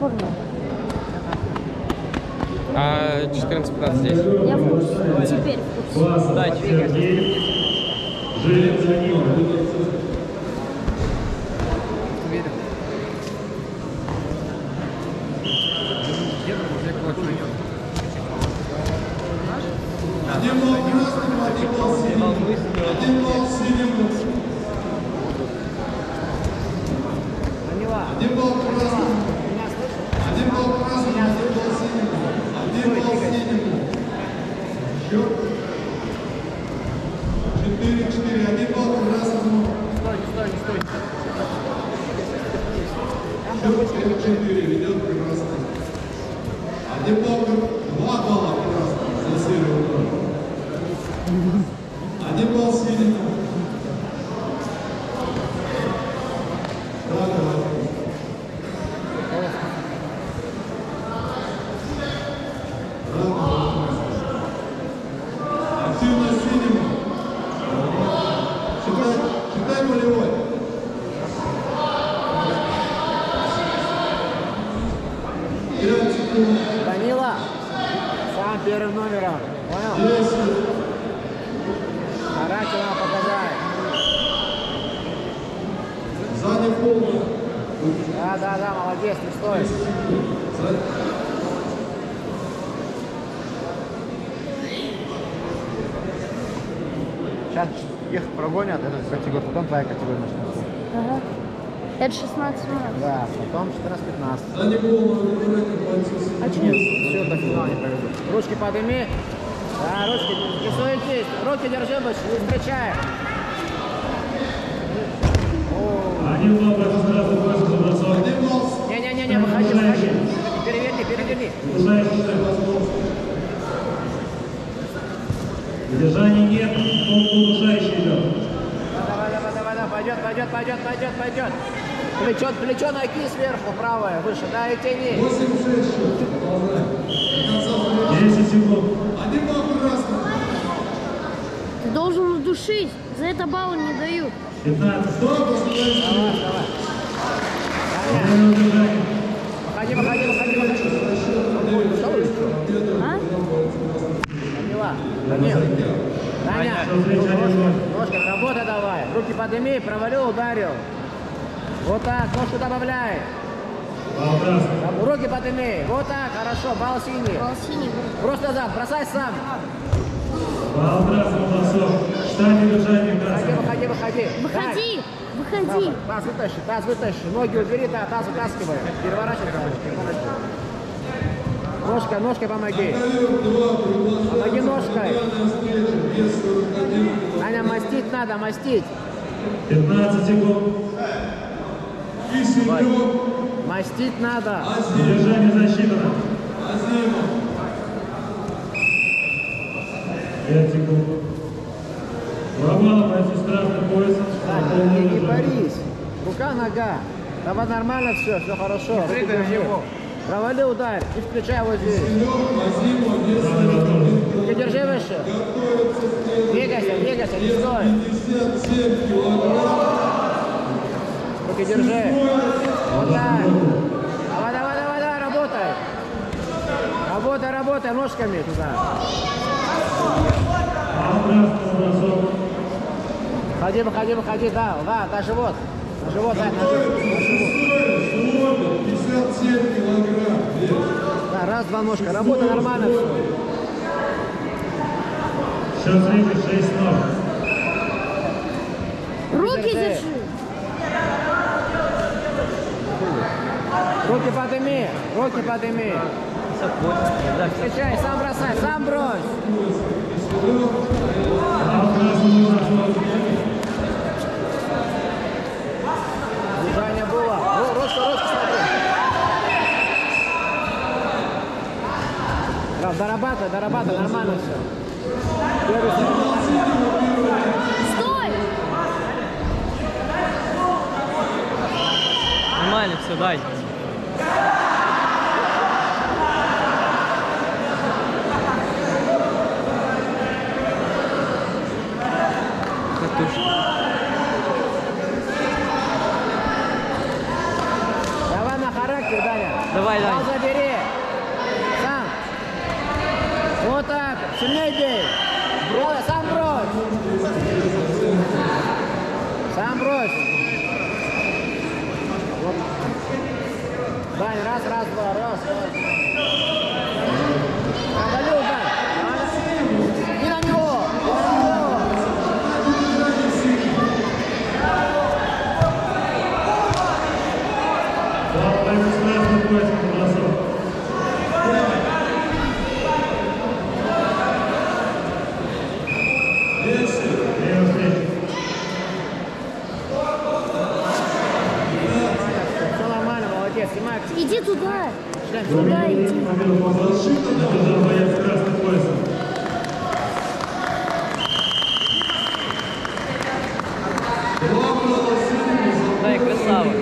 пор нет. А 14-15 здесь. Я в курсе. Теперь в курсе. Да, двигайся. Жилин за ним. Один балл красному, один балл синему. Один балл синему. Один балл красному. Один балл красному, один балл синему. Один балл синему. Счет. Четыре, четыре. Один балл красному. Счет четыре. Ведет красный. Один балл, два балла красному за серию. удар. Данила, сам первым номером. Понял? Характер нам показать. Сзади полный. Да, да, да, молодец, не стой. Сейчас их прогонят, эту категорию, потом твоя категория начнется. Ага. Это 16 минут. Да, потом 14-15. Сзади полный. Аккуратнее, бойцы. А нет, все, до финала не проведут. Ручки подними. Да, ручки, не суетись. Руки держи больше, не встречай. Не-не-не, выходи, выходи. Переверни, переверни. Удержания нет, он удушающий идет. Давай, давай, давай, давай, пойдет, пойдет, пойдет, пойдет, пойдет. Плечо, плечо ноги сверху, правое, выше, да, и тяни. 8-6 счет. Продолжаем. До конца времени. 10 секунд. Один балл красный. Ты должен удушить. За это баллы не дают. 15. Стоп. Давай, давай. Время удержания. Выходи, выходи, выходи, выходи. Ушел или что? А? Данила, Данил. Даня, ножка, ножка, работа давай. Руки подними, провалил, ударил. Вот так, ножку добавляй. Там, Руки подними. Вот так, хорошо, бал синий. Бал синий. Просто назад, бросай сам. Балл красный бросок. Штанги удержания Выходи, красный. выходи, выходи. Выходи! Дай. Выходи! Таз вытащи, таз вытащи. Ноги убери, да, таз вытаскивай. Переворачивай. Ножкой, ножкой помоги. Помоги ножкой. Аня, мастить надо, мастить. 15 секунд. Киселев. Мастить надо. Удержание засчитано. 5 секунд. Урагана бойцы с красным поясом. Аня, не, не борись. Рука, нога. Давай нормально все, все хорошо. Держи. Провали удар и включай вот здесь. Руки держи выше. Двигайся, двигайся, не стой. 57 килограмм. Руки держи. Вот так. Давай, давай, давай, давай, работай. Работай, работай ножками туда. Бросок. Выходи, выходи, да, да, на живот. На живот, да, на живот. На живот. 57 килограмм. Вес. Да, раз, два ножка. Работа нормально все. Счет зрителей 6-0. Руки Держи. держи! Руки подними, руки подними. Встречай, сам бросай, сам брось. Движение было. О, ручка, ручка, смотри. Да, дорабатывай, дорабатывай, нормально все. Стой! Нормально, все, дай. Сильнее бей. Бро, сам брось. Сам брось. Вот. Дань, раз, раз, два, раз, раз. Надо поясом. Дай, красава.